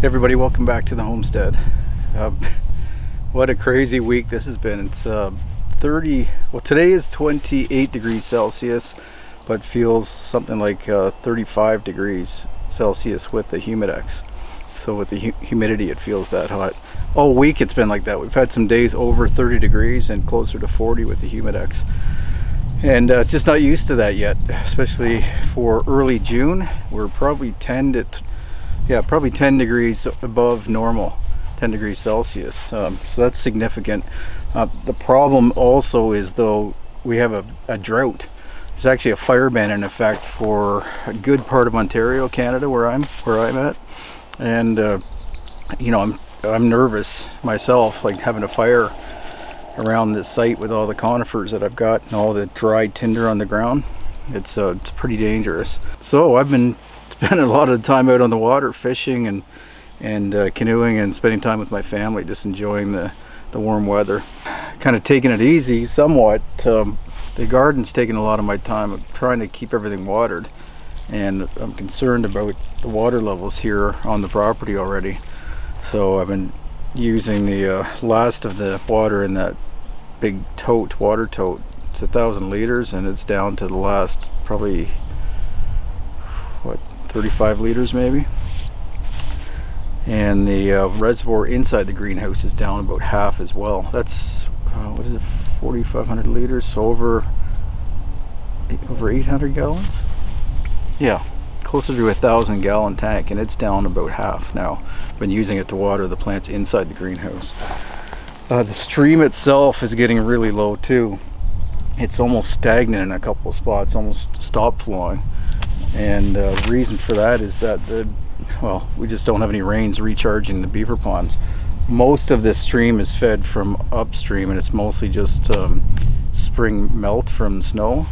everybody welcome back to the homestead. Uh, what a crazy week this has been. It's uh, 30 well today is 28 degrees celsius but feels something like uh, 35 degrees celsius with the humidex. So with the hu humidity it feels that hot. All week it's been like that. We've had some days over 30 degrees and closer to 40 with the humidex. And uh, just not used to that yet especially for early june. We're probably 10 to yeah probably 10 degrees above normal 10 degrees celsius um, so that's significant. Uh, the problem also is though we have a, a, drought. There's actually a fire ban in effect for a good part of ontario canada where i'm where i'm at. And uh, you know i'm i'm nervous myself like having a fire around this site with all the conifers that i've got and all the dry tinder on the ground. It's uh, it's pretty dangerous. So i've been spending a lot of time out on the water fishing and and uh, canoeing and spending time with my family just enjoying the the warm weather. Kind of taking it easy somewhat um, the garden's taking a lot of my time I'm trying to keep everything watered. And I'm concerned about the water levels here on the property already. So I've been using the uh, last of the water in that big tote water tote. It's a thousand liters and it's down to the last probably 35 liters maybe. And the uh, reservoir inside the greenhouse is down about half as well. That's uh, what is it 4500 liters so over over 800 gallons? Yeah. Closer to a thousand gallon tank and it's down about half now. Been using it to water the plants inside the greenhouse. Uh, the stream itself is getting really low too. It's almost stagnant in a couple of spots almost stopped flowing and uh, the reason for that is that the well we just don't have any rains recharging the beaver ponds. Most of this stream is fed from upstream and it's mostly just um, spring melt from snow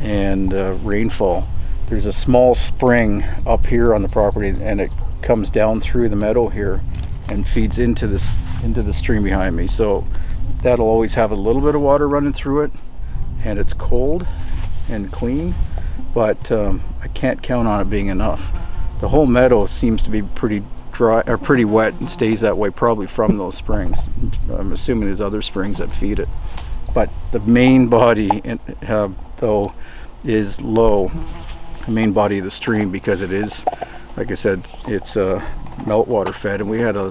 and uh, rainfall. There's a small spring up here on the property and it comes down through the meadow here and feeds into this into the stream behind me. So that'll always have a little bit of water running through it and it's cold and clean but um, I can't count on it being enough. The whole meadow seems to be pretty dry or pretty wet and stays that way probably from those springs. I'm assuming there's other springs that feed it. But the main body uh, though is low, the main body of the stream because it is, like I said, it's uh, meltwater fed and we had a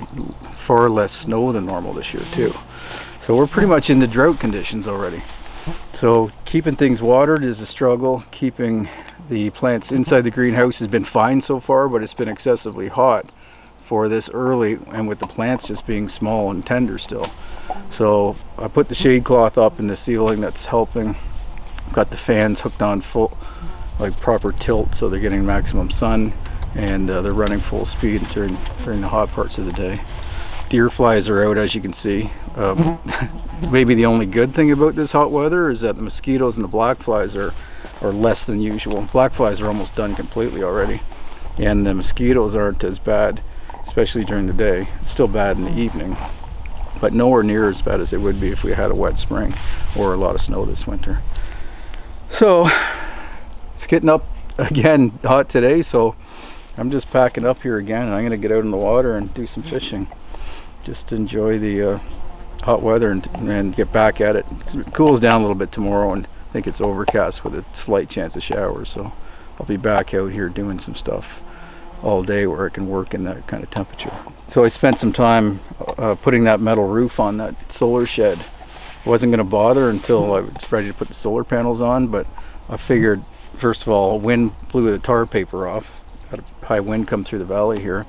far less snow than normal this year too. So we're pretty much in the drought conditions already. So keeping things watered is a struggle. Keeping the plants inside the greenhouse has been fine so far, but it's been excessively hot for this early and with the plants just being small and tender still. So I put the shade cloth up in the ceiling that's helping. I've got the fans hooked on full, like proper tilt so they're getting maximum sun and uh, they're running full speed during, during the hot parts of the day deer flies are out as you can see. Um, maybe the only good thing about this hot weather is that the mosquitoes and the black flies are are less than usual. Black flies are almost done completely already and the mosquitoes aren't as bad especially during the day. Still bad in the evening but nowhere near as bad as it would be if we had a wet spring or a lot of snow this winter. So it's getting up again hot today so I'm just packing up here again and I'm gonna get out in the water and do some fishing just enjoy the uh, hot weather and, and get back at it. It cools down a little bit tomorrow and I think it's overcast with a slight chance of showers. So I'll be back out here doing some stuff all day where I can work in that kind of temperature. So I spent some time uh, putting that metal roof on that solar shed. I wasn't going to bother until I was ready to put the solar panels on, but I figured first of all, wind blew the tar paper off. Had a high wind come through the valley here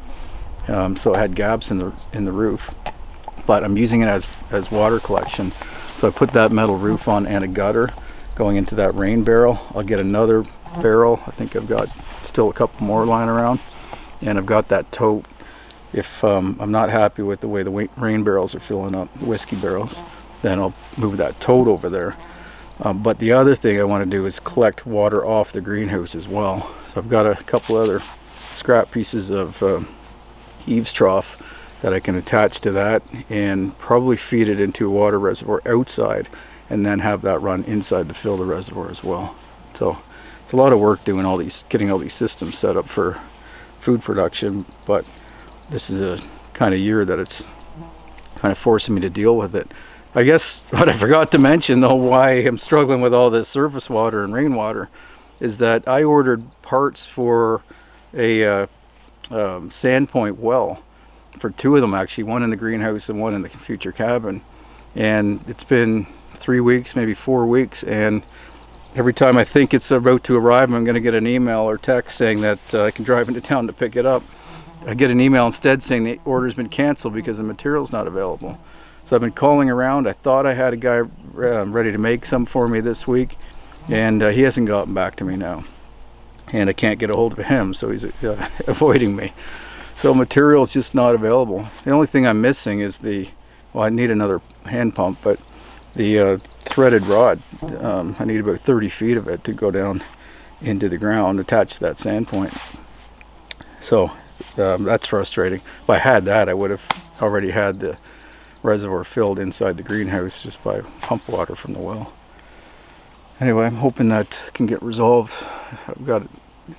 um, so it had gaps in the in the roof but I'm using it as as water collection. So I put that metal roof on and a gutter going into that rain barrel. I'll get another barrel. I think I've got still a couple more lying around. And I've got that tote. If um, I'm not happy with the way the rain barrels are filling up the whiskey barrels then I'll move that tote over there. Um, but the other thing I want to do is collect water off the greenhouse as well. So I've got a couple other scrap pieces of uh, eaves trough that I can attach to that and probably feed it into a water reservoir outside and then have that run inside to fill the reservoir as well. So it's a lot of work doing all these, getting all these systems set up for food production, but this is a kind of year that it's kind of forcing me to deal with it. I guess what I forgot to mention though why I'm struggling with all this surface water and rainwater is that I ordered parts for a uh, um, Sandpoint well for two of them actually, one in the greenhouse and one in the future cabin. And it's been three weeks, maybe four weeks, and every time I think it's about to arrive, I'm going to get an email or text saying that uh, I can drive into town to pick it up. I get an email instead saying the order's been canceled because the material's not available. So I've been calling around. I thought I had a guy uh, ready to make some for me this week, and uh, he hasn't gotten back to me now. And I can't get a hold of him, so he's uh, avoiding me. So material is just not available. The only thing I'm missing is the, well, I need another hand pump, but the uh, threaded rod. Um, I need about 30 feet of it to go down into the ground attached to that sand point. So um, that's frustrating. If I had that, I would have already had the reservoir filled inside the greenhouse just by pump water from the well. Anyway, I'm hoping that can get resolved. I've got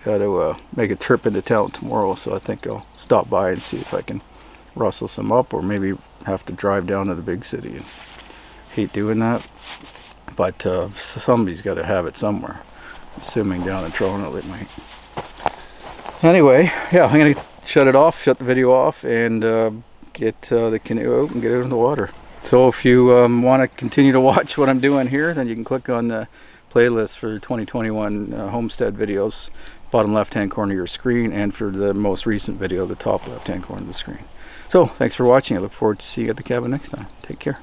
got to uh, make a trip into town tomorrow, so I think I'll stop by and see if I can rustle some up, or maybe have to drive down to the big city. And hate doing that, but uh, somebody's got to have it somewhere. Assuming down in Toronto they might. Anyway, yeah, I'm gonna shut it off, shut the video off, and uh, get uh, the canoe out and get it in the water. So if you um, want to continue to watch what I'm doing here, then you can click on the playlist for 2021 uh, homestead videos, bottom left hand corner of your screen, and for the most recent video, the top left hand corner of the screen. So thanks for watching. I look forward to seeing you at the cabin next time. Take care.